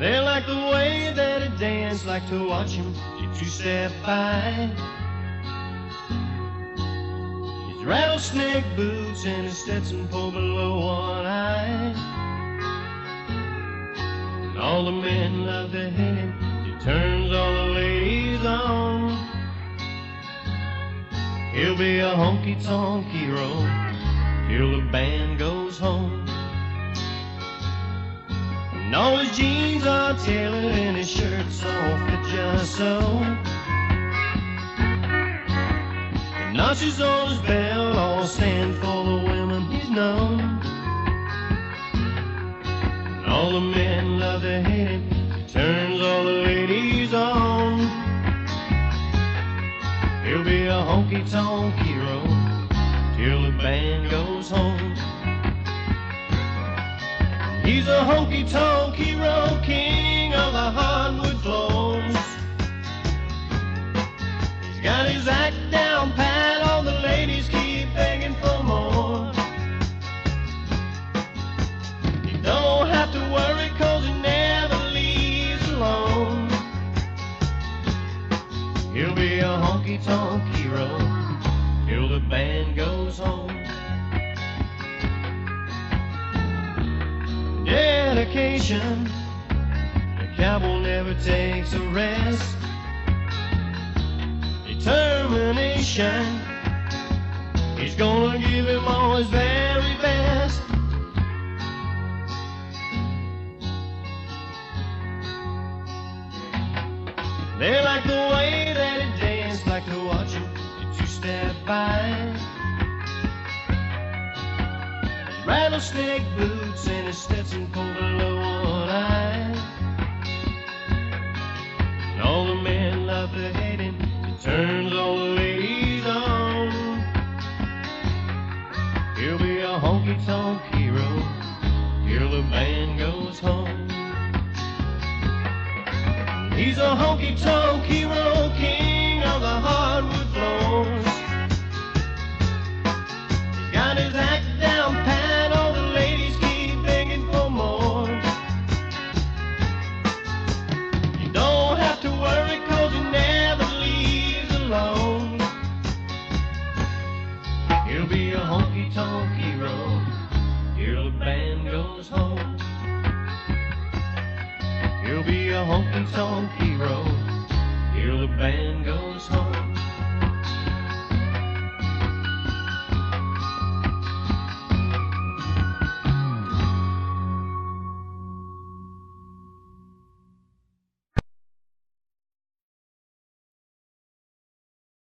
like the way that he dance, like to watch him two-step by. His rattlesnake boots and his Stetson pull below one eye. And all the men love to hit him, he turns all the ladies on. He'll be a honky-tonk hero till the band goes home. All his jeans are tailored and his shirts all fit just so. And notches on his belt all stand for the women he's known. And all the men love to hate him, turns all the ladies on. He'll be a honky-tonk hero till the band goes home. He's a honky-tonk hero, king of the hardwood floors. He's got his act down pat, all the ladies keep begging for more. You don't have to worry, cause he never leaves alone. He'll be a honky-tonk hero till the band goes home. Dedication, the cowboy never takes a rest. Determination, he's gonna give him all his very best. They're like the rattlesnake boots and his Stetson pulled below one eye. And all the men love to hate him, he turns all the ladies on. He'll be a honky-tonk hero till the band goes home. He's a honky-tonk hero, a honky-tonk hero till the band goes home. He'll be a honky-tonk hero